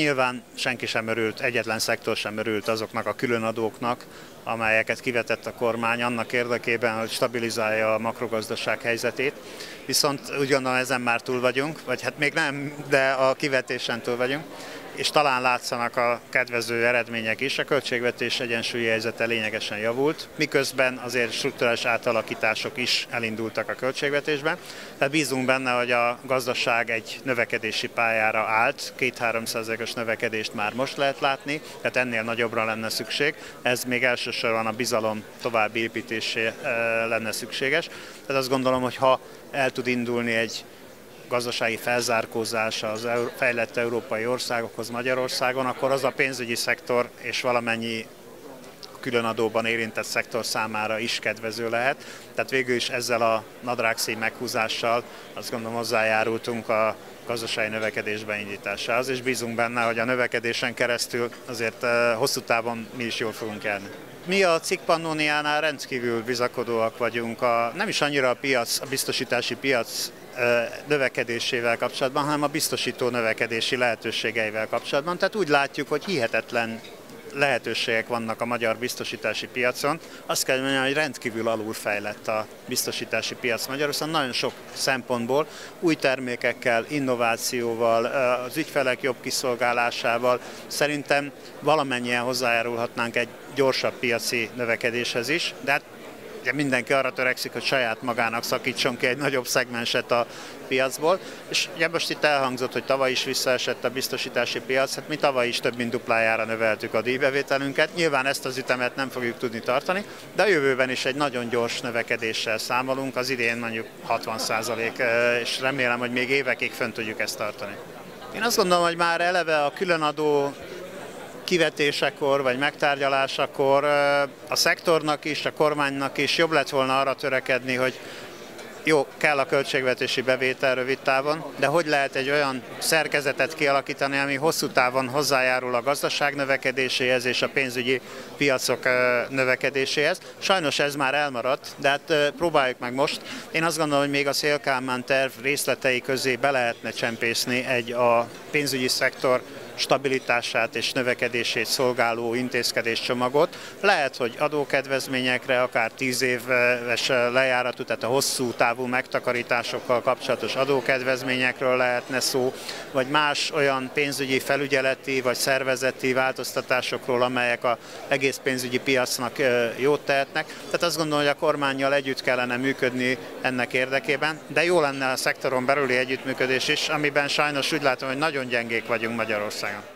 Nyilván senki sem örült, egyetlen szektor sem örült azoknak a különadóknak, amelyeket kivetett a kormány annak érdekében, hogy stabilizálja a makrogazdaság helyzetét. Viszont úgy gondolom ezen már túl vagyunk, vagy hát még nem, de a kivetésen túl vagyunk és talán látszanak a kedvező eredmények is. A költségvetés egyensúlyi helyzete lényegesen javult, miközben azért strukturális átalakítások is elindultak a költségvetésben. Tehát bízunk benne, hogy a gazdaság egy növekedési pályára állt, 2-3 os növekedést már most lehet látni, tehát ennél nagyobbra lenne szükség. Ez még elsősorban a bizalom további építésé eh, lenne szükséges. Tehát azt gondolom, hogy ha el tud indulni egy gazdasági felzárkózása az fejlett európai országokhoz Magyarországon, akkor az a pénzügyi szektor és valamennyi különadóban érintett szektor számára is kedvező lehet. Tehát végül is ezzel a nadrágszín meghúzással azt gondolom hozzájárultunk a gazdasági növekedés beindításához, és bízunk benne, hogy a növekedésen keresztül azért eh, hosszú távon mi is jól fogunk elni. Mi a cikk Pannoniánál rendkívül bizakodóak vagyunk, a, nem is annyira a piac, a biztosítási piac növekedésével kapcsolatban, hanem a biztosító növekedési lehetőségeivel kapcsolatban. Tehát úgy látjuk, hogy hihetetlen lehetőségek vannak a magyar biztosítási piacon. Azt kell mondani, hogy rendkívül alulfejlett a biztosítási piac Magyarországon, nagyon sok szempontból, új termékekkel, innovációval, az ügyfelek jobb kiszolgálásával szerintem valamennyien hozzájárulhatnánk egy gyorsabb piaci növekedéshez is, de hát ugye mindenki arra törekszik, hogy saját magának szakítson ki egy nagyobb szegmenset a piacból, és ugye most itt elhangzott, hogy tavaly is visszaesett a biztosítási piac, hát mi tavaly is több mint duplájára növeltük a díjbevételünket, nyilván ezt az ütemet nem fogjuk tudni tartani, de a jövőben is egy nagyon gyors növekedéssel számolunk, az idén mondjuk 60% és remélem, hogy még évekig fönn tudjuk ezt tartani. Én azt gondolom, hogy már eleve a különadó kivetésekor vagy megtárgyalásakor a szektornak is, a kormánynak is jobb lett volna arra törekedni, hogy jó, kell a költségvetési bevétel rövid távon, de hogy lehet egy olyan szerkezetet kialakítani, ami hosszú távon hozzájárul a gazdaság növekedéséhez és a pénzügyi piacok növekedéséhez. Sajnos ez már elmaradt, de hát próbáljuk meg most. Én azt gondolom, hogy még a Szélkálmán terv részletei közé be lehetne csempészni egy a pénzügyi szektor stabilitását és növekedését szolgáló intézkedéscsomagot. Lehet, hogy adókedvezményekre, akár 10 éves lejáratú, tehát a hosszú távú megtakarításokkal kapcsolatos adókedvezményekről lehetne szó, vagy más olyan pénzügyi felügyeleti vagy szervezeti változtatásokról, amelyek a egész pénzügyi piacnak jót tehetnek. Tehát azt gondolom, hogy a kormányjal együtt kellene működni ennek érdekében, de jó lenne a szektoron belüli együttműködés is, amiben sajnos úgy látom, hogy nagyon gyengék vagyunk Magyarországon.